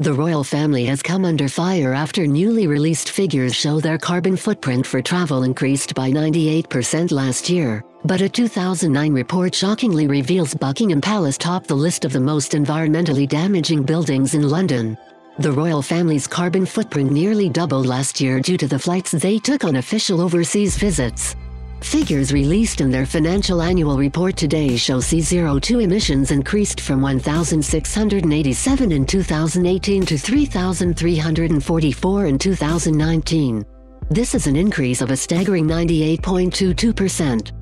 The royal family has come under fire after newly released figures show their carbon footprint for travel increased by 98% last year. But a 2009 report shockingly reveals Buckingham Palace topped the list of the most environmentally damaging buildings in London. The royal family's carbon footprint nearly doubled last year due to the flights they took on official overseas visits. Figures released in their financial annual report today show C02 emissions increased from 1,687 in 2018 to 3,344 in 2019. This is an increase of a staggering 98.22%.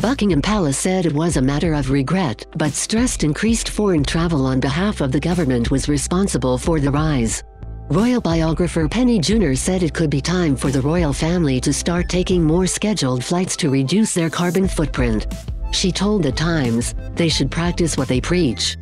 Buckingham Palace said it was a matter of regret, but stressed increased foreign travel on behalf of the government was responsible for the rise. Royal biographer Penny Junor said it could be time for the royal family to start taking more scheduled flights to reduce their carbon footprint. She told The Times, they should practice what they preach.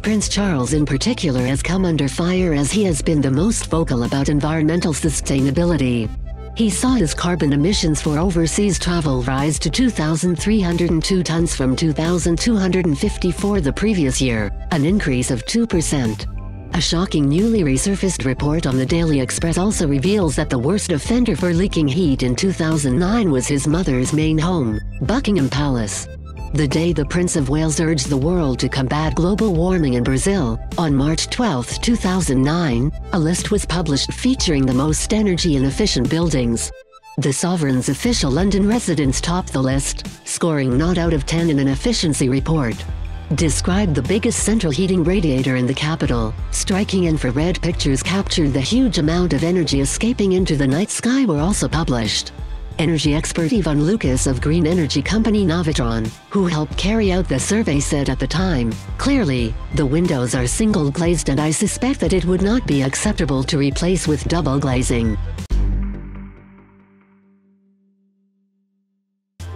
Prince Charles in particular has come under fire as he has been the most vocal about environmental sustainability. He saw his carbon emissions for overseas travel rise to 2,302 tons from 2,254 the previous year, an increase of 2%. A shocking newly resurfaced report on the Daily Express also reveals that the worst offender for leaking heat in 2009 was his mother's main home, Buckingham Palace the day the Prince of Wales urged the world to combat global warming in Brazil, on March 12, 2009, a list was published featuring the most energy inefficient buildings. The sovereign's official London residence topped the list, scoring not out of 10 in an efficiency report. Described the biggest central heating radiator in the capital, striking infrared pictures captured the huge amount of energy escaping into the night sky were also published. Energy expert Ivan Lucas of green energy company Novitron, who helped carry out the survey said at the time, clearly, the windows are single glazed and I suspect that it would not be acceptable to replace with double glazing.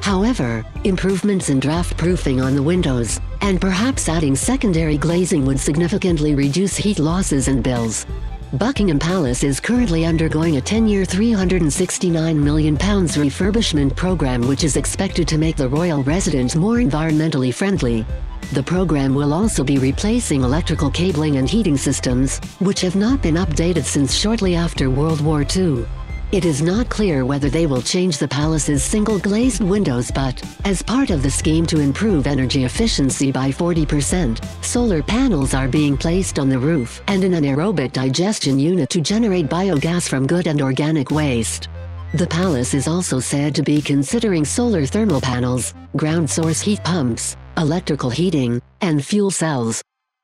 However, improvements in draft proofing on the windows, and perhaps adding secondary glazing would significantly reduce heat losses and bills. Buckingham Palace is currently undergoing a 10-year £369 million refurbishment program which is expected to make the royal residence more environmentally friendly. The program will also be replacing electrical cabling and heating systems, which have not been updated since shortly after World War II. It is not clear whether they will change the palace's single glazed windows but, as part of the scheme to improve energy efficiency by 40%, solar panels are being placed on the roof and in an anaerobic digestion unit to generate biogas from good and organic waste. The palace is also said to be considering solar thermal panels, ground source heat pumps, electrical heating, and fuel cells.